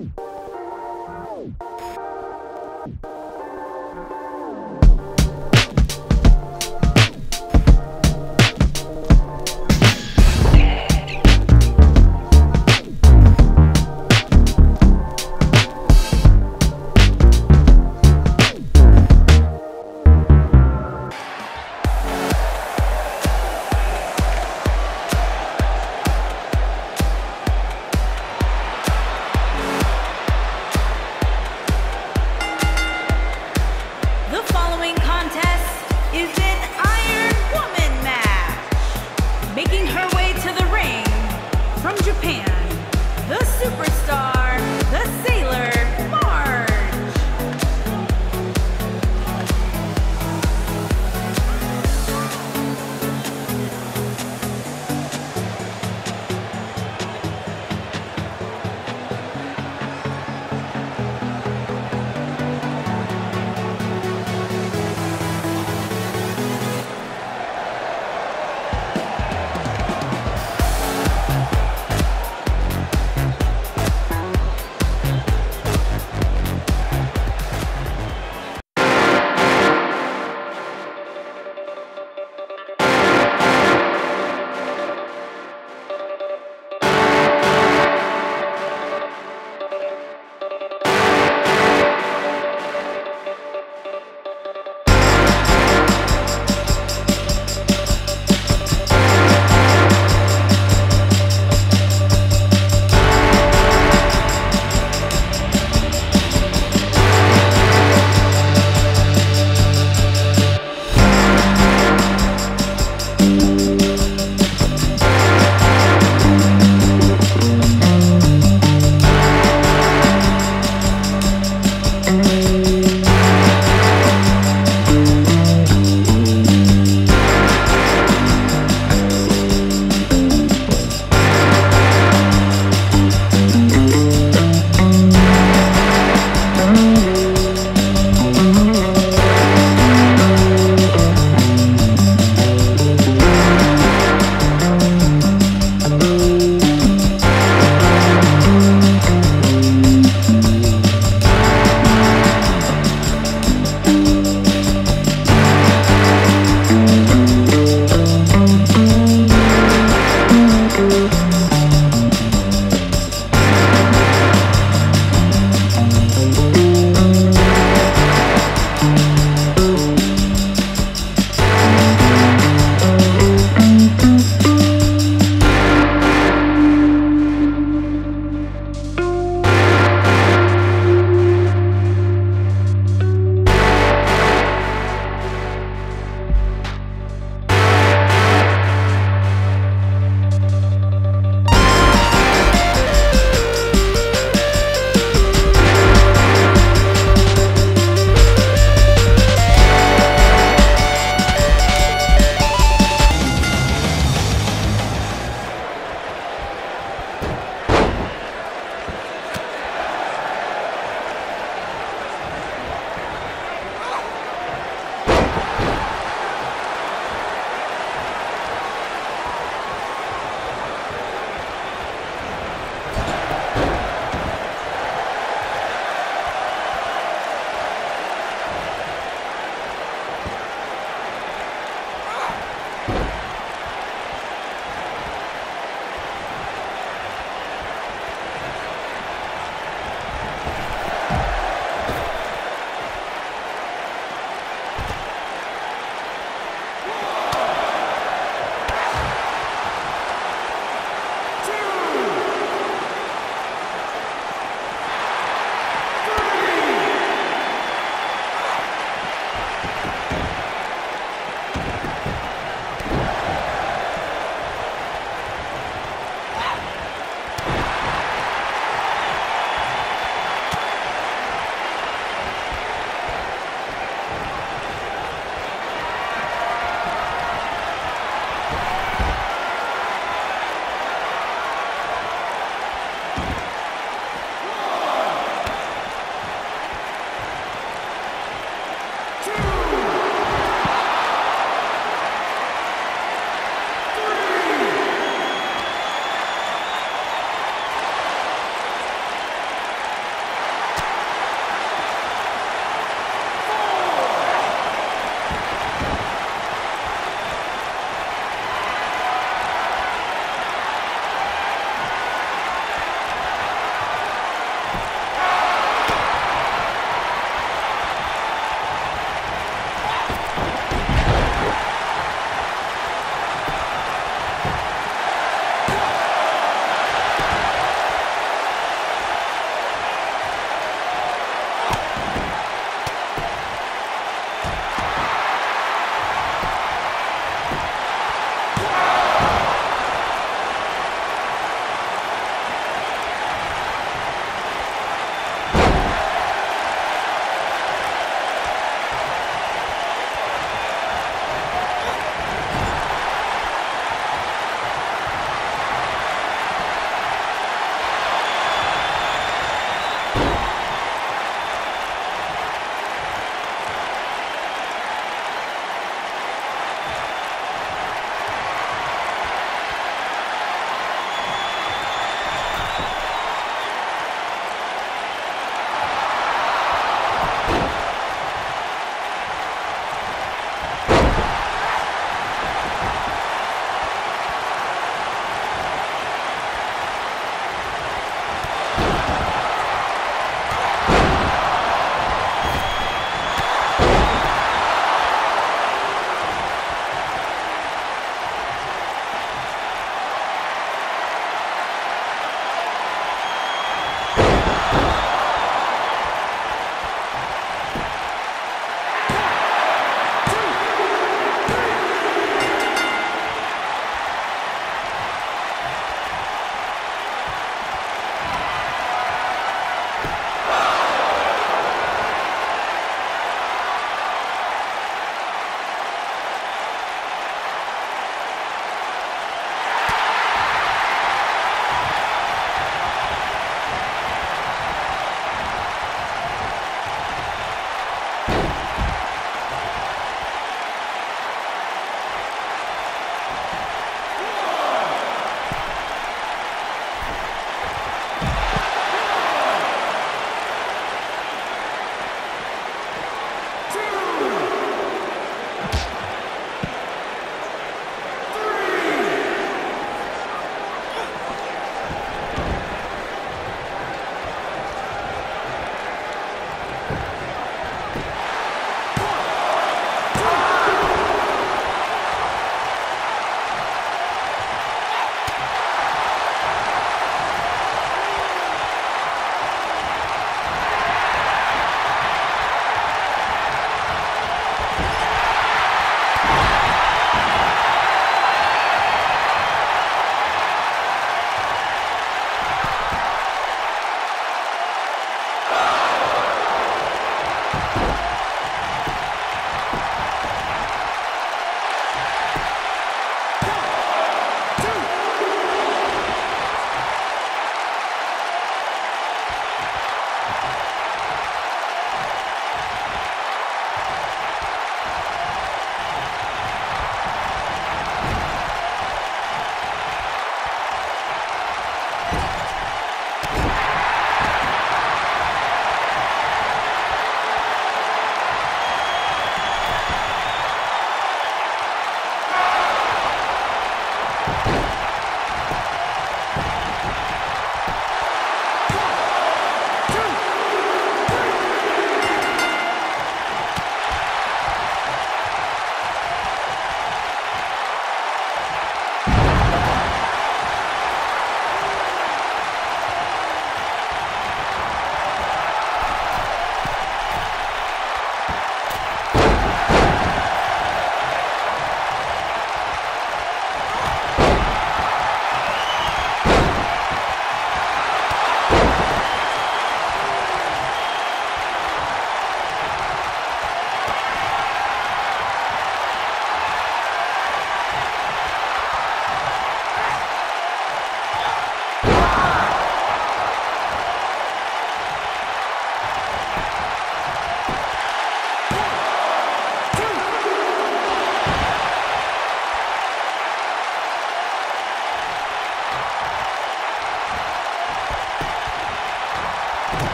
you